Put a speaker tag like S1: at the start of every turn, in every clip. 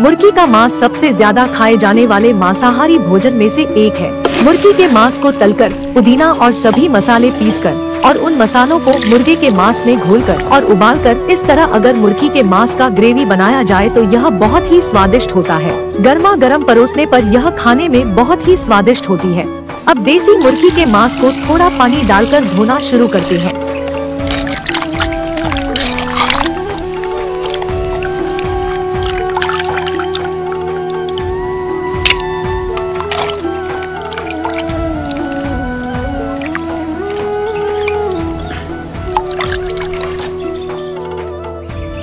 S1: मुर्गी का मांस सबसे ज़्यादा खाए जाने वाले मांसाहारी भोजन में से एक है। मुर्गी के मांस को तलकर, पुदीना और सभी मसाले पीसकर और उन मसालों को मुर्गे के मांस में घोलकर और उबालकर, इस तरह अगर मुर्गी के मांस का ग्रेवी बनाया जाए तो यह बहुत ही स्वादिष्ट होता है। गर्मा गर्म परोसने पर यह खाने में बहुत ही स्वादिष्ट होती है। अब देसी मुर्गी के मांस को थोड़ा पानी डालकर धोना शुरू करते हैं।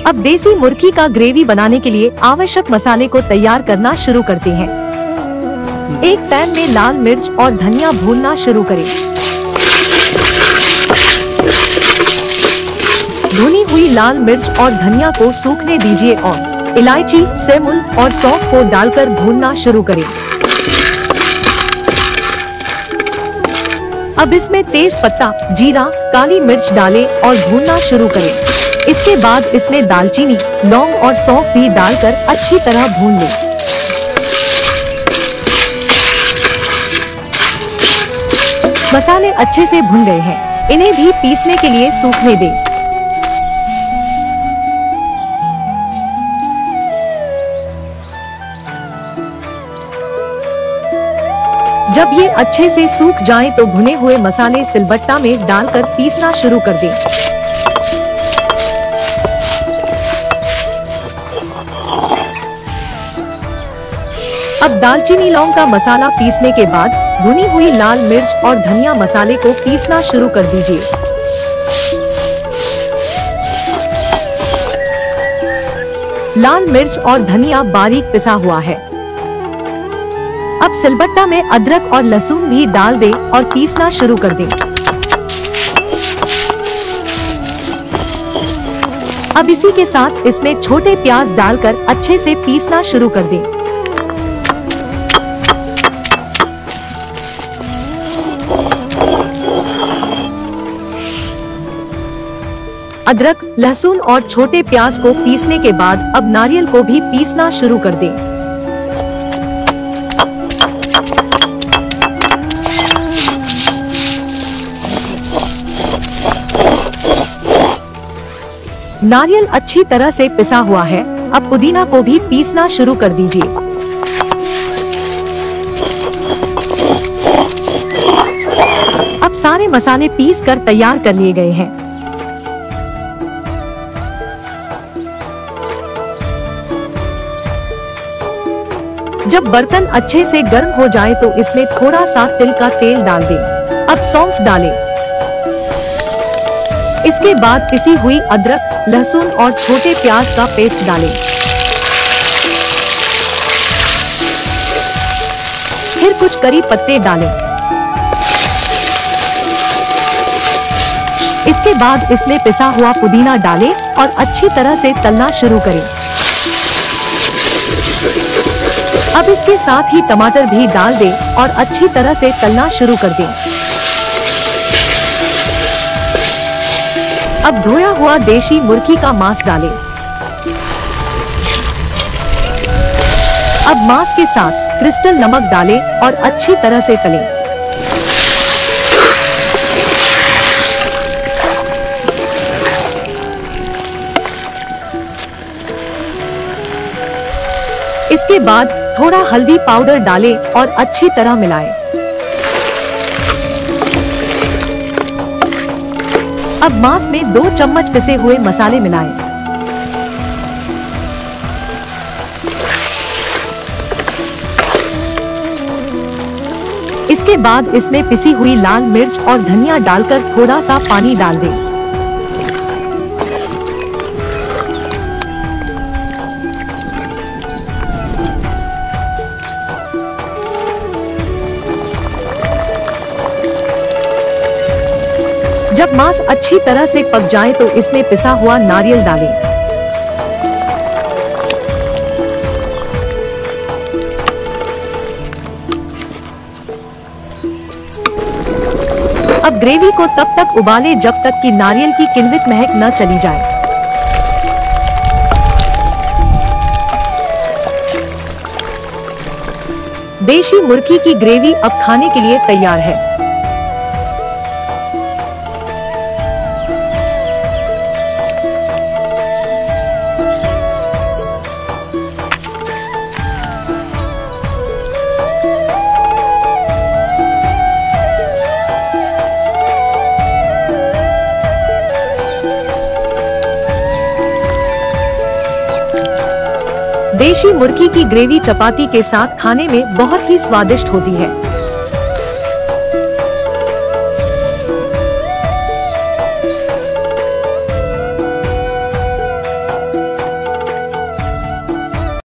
S1: अब देसी मुर्गी का ग्रेवी बनाने के लिए आवश्यक मसाले को तैयार करना शुरू करते हैं। एक पैन में लाल मिर्च और धनिया भूनना शुरू करें। भुनी हुई लाल मिर्च और धनिया को सूखने दीजिए और इलायची सेमुल और सौंफ को डालकर भूनना शुरू करें। अब इसमें तेज पत्ता, जीरा, काली मिर्च डालें और भूनना शुरू करें। इसके बाद इसमें दालचीनी, लौंग और सौंफ भी डालकर अच्छी तरह भून लें। मसाले अच्छे से भुन गए हैं। इन्हें भी पीसने के लिए सूखने दें। जब ये अच्छे से सूख जाएँ तो भुने हुए मसाले सिलबट्टा में डालकर पीसना शुरू कर दें। अब दालचीनी लौंग का मसाला पीसने के बाद भुनी हुई लाल मिर्च और धनिया मसाले को पीसना शुरू कर दीजिए। लाल मिर्च और धनिया बारीक पिसा हुआ है। अब सिलबट्टा में अदरक और लहसुन भी डाल दें और पीसना शुरू कर दें। अब इसी के साथ इसमें छोटे प्याज डालकर अच्छे से पीसना शुरू कर दें। अदरक, लहसुन और छोटे प्याज को पीसने के बाद अब नारियल को भी पीसना शुरू कर दें। नारियल अच्छी तरह से पिसा हुआ है। अब पुदीना को भी पीसना शुरू कर दीजिए। अब सारे मसाले पीस कर तैयार कर लिए गए हैं। जब बर्तन अच्छे से गर्म हो जाए तो इसमें थोड़ा सा तिल का तेल डाल दें। अब सौंफ डालें। इसके बाद पिसी हुई अदरक, लहसुन और छोटे प्याज का पेस्ट डालें। फिर कुछ करी पत्ते डालें। इसके बाद इसमें पिसा हुआ पुदीना डालें और अच्छी तरह से तलना शुरू करें अब इसके साथ ही टमाटर भी डाल दें और अच्छी तरह से तलना शुरू कर दें। अब धोया हुआ देशी मुर्गी का मांस डालें। अब मांस के साथ क्रिस्टल नमक डालें और अच्छी तरह से तलें। इसके बाद थोड़ा हल्दी पाउडर डालें और अच्छी तरह मिलाएँ। अब मांस में दो चम्मच पिसे हुए मसाले मिलाएँ। इसके बाद इसमें पिसी हुई लाल मिर्च और धनिया डालकर थोड़ा सा पानी डाल दें जब मांस अच्छी तरह से पक जाए तो इसमें पिसा हुआ नारियल डालें। अब ग्रेवी को तब तक उबालें जब तक कि नारियल की किन्वित महक न चली जाए। देशी मुर्गी की ग्रेवी अब खाने के लिए तैयार है। देशी मुर्गी की ग्रेवी चपाती के साथ खाने में बहुत ही स्वादिष्ट होती है।